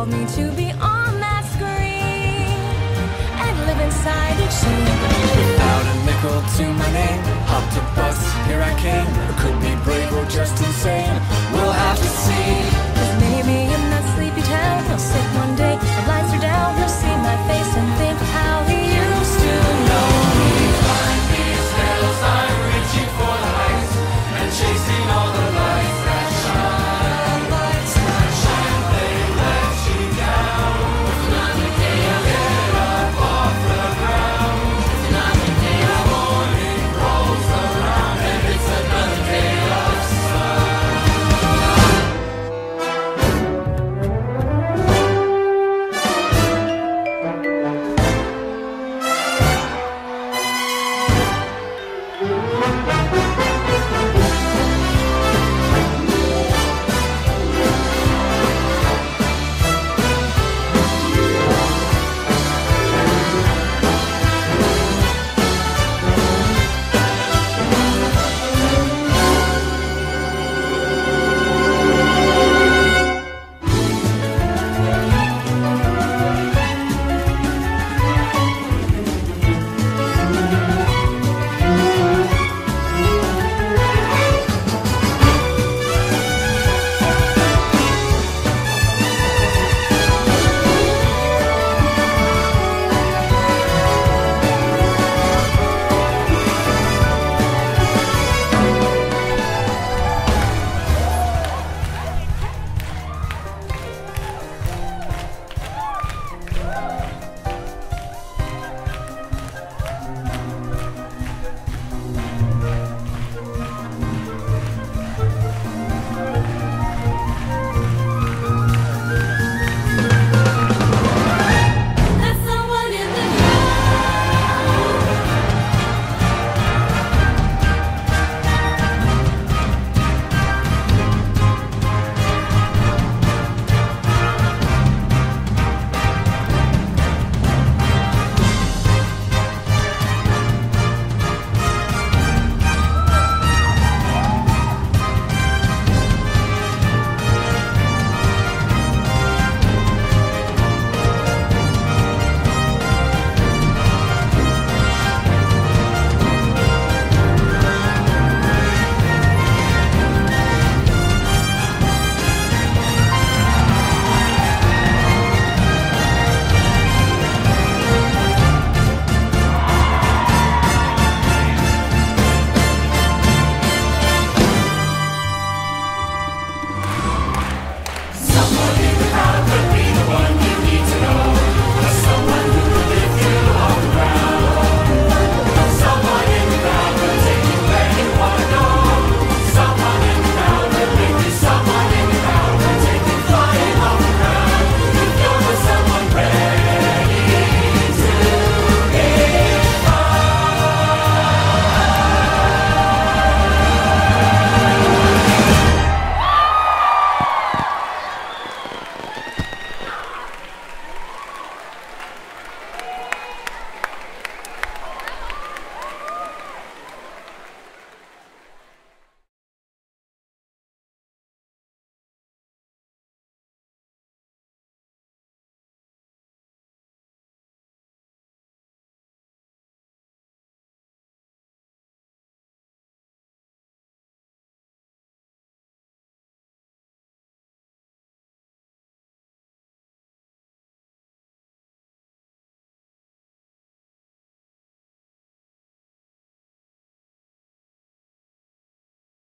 called me to be on that screen and live inside each scene. Without a nickel to my name, hopped a bus, here I came. Could be brave or just